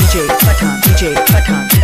DJ Patan DJ Patan